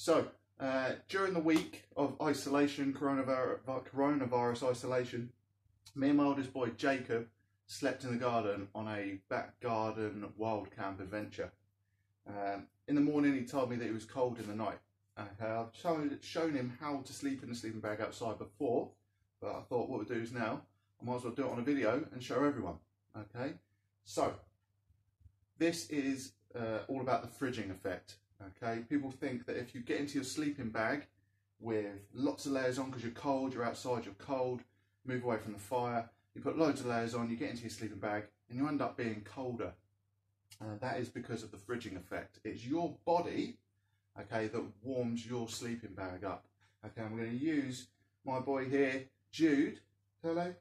So, uh, during the week of isolation, coronavirus, coronavirus isolation, me and my oldest boy Jacob slept in the garden on a back garden wild camp adventure. Um, in the morning, he told me that it was cold in the night. Okay, I've shown, shown him how to sleep in the sleeping bag outside before, but I thought what we'll do is now, I might as well do it on a video and show everyone. Okay, so this is uh, all about the fridging effect. Okay, people think that if you get into your sleeping bag with lots of layers on because you're cold, you're outside, you're cold, move away from the fire, you put loads of layers on, you get into your sleeping bag, and you end up being colder. Uh, that is because of the fridging effect. It's your body, okay, that warms your sleeping bag up. Okay, I'm going to use my boy here, Jude. Hello?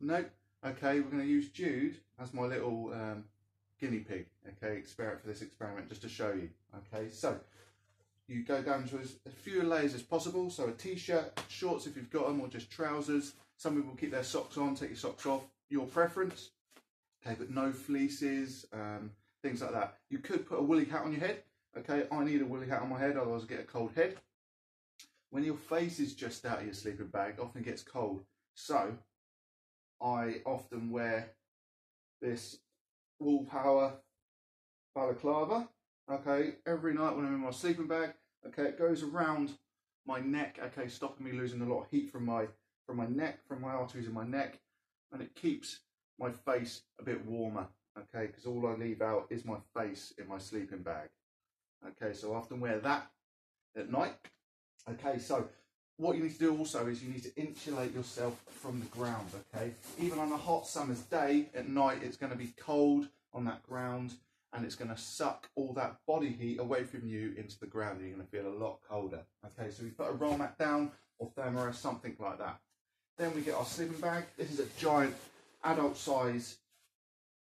Nope. Okay, we're going to use Jude as my little um, guinea pig, okay, experiment for this experiment just to show you. Okay, so you go down to as few layers as possible. So a t-shirt, shorts if you've got them, or just trousers. Some people keep their socks on, take your socks off, your preference. Okay, but no fleeces, um, things like that. You could put a woolly hat on your head. Okay, I need a woolly hat on my head, otherwise I get a cold head. When your face is just out of your sleeping bag, often gets cold. So I often wear this Woolpower balaclava. Okay, every night when I'm in my sleeping bag. Okay, it goes around my neck. Okay, stopping me losing a lot of heat from my from my neck, from my arteries in my neck, and it keeps my face a bit warmer. Okay, because all I leave out is my face in my sleeping bag. Okay, so I often wear that at night. Okay, so what you need to do also is you need to insulate yourself from the ground, okay? Even on a hot summer's day, at night it's going to be cold on that ground and it's going to suck all that body heat away from you into the ground. You're going to feel a lot colder, okay? So we put a roll mat down or thermarest, something like that. Then we get our sleeping bag. This is a giant adult size,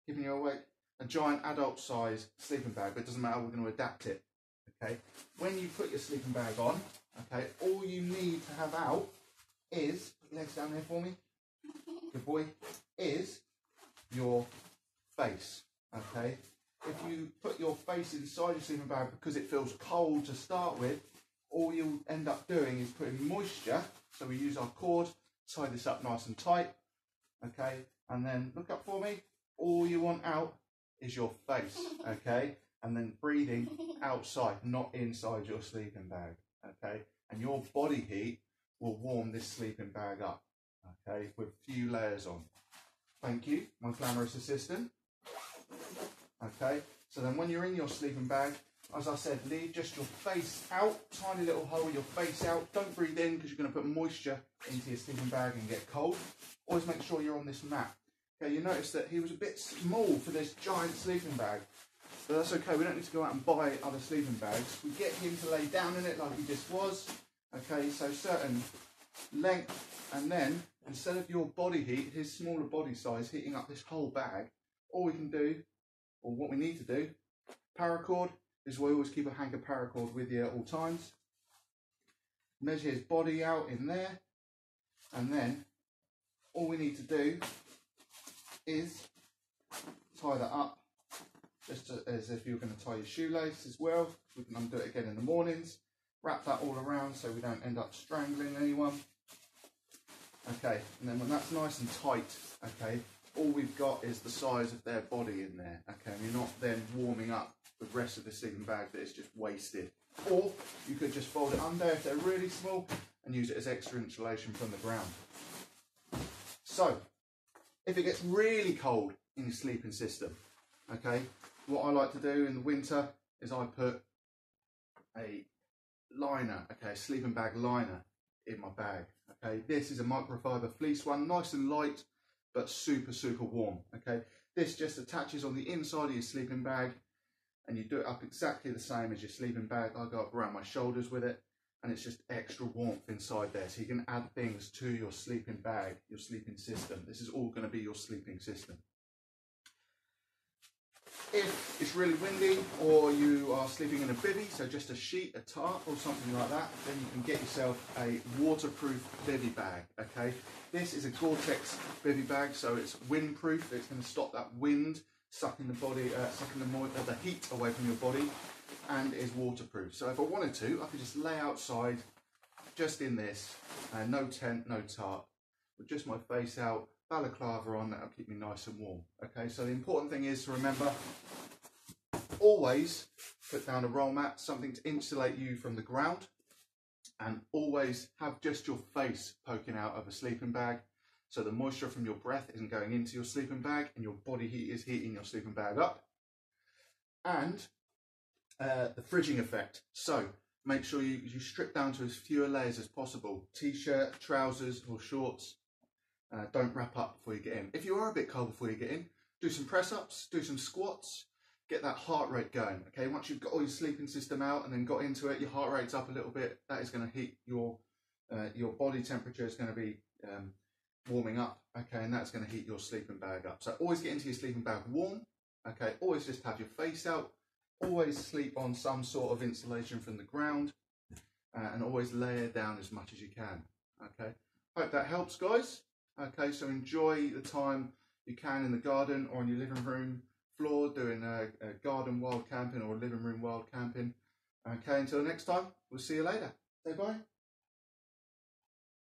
keeping you awake, a giant adult size sleeping bag, but it doesn't matter, we're going to adapt it, okay? When you put your sleeping bag on, Okay, all you need to have out is, legs down there for me, good boy, is your face. Okay, if you put your face inside your sleeping bag because it feels cold to start with, all you'll end up doing is putting moisture. So we use our cord, tie this up nice and tight. Okay, and then look up for me. All you want out is your face. Okay, and then breathing outside, not inside your sleeping bag okay? And your body heat will warm this sleeping bag up, okay, with a few layers on. Thank you, my glamorous assistant. Okay, so then when you're in your sleeping bag, as I said, leave just your face out, tiny little hole your face out. Don't breathe in because you're going to put moisture into your sleeping bag and get cold. Always make sure you're on this mat. Okay, you notice that he was a bit small for this giant sleeping bag. But that's okay, we don't need to go out and buy other sleeping bags. We get him to lay down in it like he just was. Okay, so certain length, and then instead of your body heat, his smaller body size heating up this whole bag, all we can do, or what we need to do, paracord, is we always keep a hank of paracord with you at all times. Measure his body out in there, and then all we need to do is tie that up just to, as if you're going to tie your shoelace as well. We can undo it again in the mornings. Wrap that all around so we don't end up strangling anyone. Okay, and then when that's nice and tight, okay, all we've got is the size of their body in there. Okay, and you're not then warming up the rest of the sleeping bag that is just wasted. Or you could just fold it under if they're really small and use it as extra insulation from the ground. So, if it gets really cold in your sleeping system, okay, what I like to do in the winter is I put a liner, okay, a sleeping bag liner in my bag. Okay, this is a microfiber fleece one, nice and light, but super, super warm. Okay, this just attaches on the inside of your sleeping bag and you do it up exactly the same as your sleeping bag. I go up around my shoulders with it and it's just extra warmth inside there. So you can add things to your sleeping bag, your sleeping system. This is all going to be your sleeping system. If it's really windy or you are sleeping in a bivvy, so just a sheet, a tarp or something like that, then you can get yourself a waterproof bivvy bag, okay? This is a Gore-Tex bivvy bag, so it's windproof. It's going to stop that wind sucking the body, uh, sucking the, uh, the heat away from your body. and is waterproof. So if I wanted to, I could just lay outside, just in this, uh, no tent, no tarp, with just my face out, balaclava on, that'll keep me nice and warm. Okay, so the important thing is to remember, always put down a roll mat, something to insulate you from the ground, and always have just your face poking out of a sleeping bag so the moisture from your breath isn't going into your sleeping bag and your body heat is heating your sleeping bag up. And uh, the fridging effect. So make sure you, you strip down to as fewer layers as possible. T-shirt, trousers or shorts. Uh, don't wrap up before you get in. If you are a bit cold before you get in, do some press-ups, do some squats, get that heart rate going. Okay, once you've got all your sleeping system out and then got into it, your heart rate's up a little bit. That is going to heat your uh, your body temperature is going to be um, warming up, okay, and that's going to heat your sleeping bag up. So always get into your sleeping bag warm, okay, always just have your face out, always sleep on some sort of insulation from the ground, uh, and always layer down as much as you can, okay. Hope that helps, guys. Okay, so enjoy the time you can in the garden or in your living room floor doing a, a garden wild camping or living room wild camping. Okay, until next time, we'll see you later. Say bye.